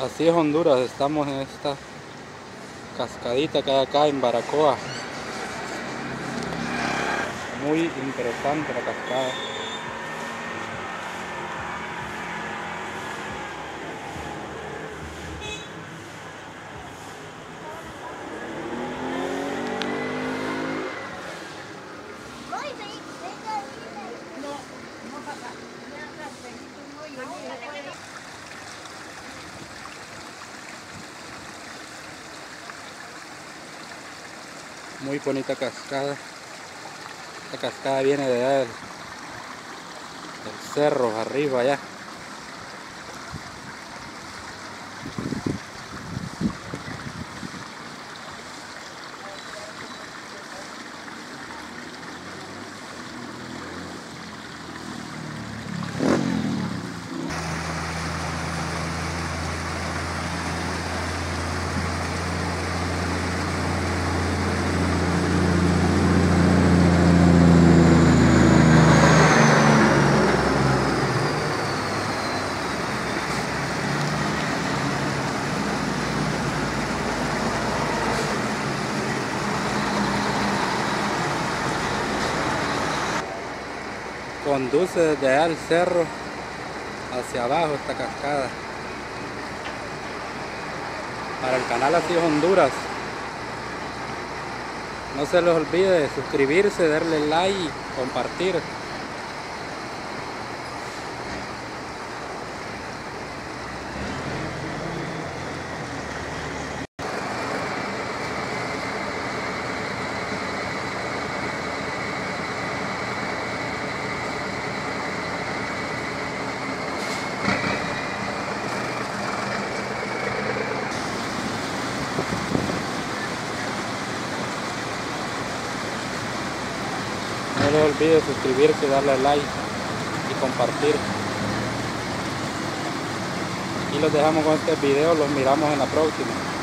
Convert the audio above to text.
Así es Honduras, estamos en esta cascadita que hay acá en Baracoa. Muy interesante la cascada. Muy bonita cascada. La cascada viene de allá del cerro arriba allá. Conduce desde allá al cerro hacia abajo esta cascada para el canal Así Honduras. No se les olvide suscribirse, darle like y compartir Les olvide suscribirse, darle like y compartir. Aquí los dejamos con este video, los miramos en la próxima.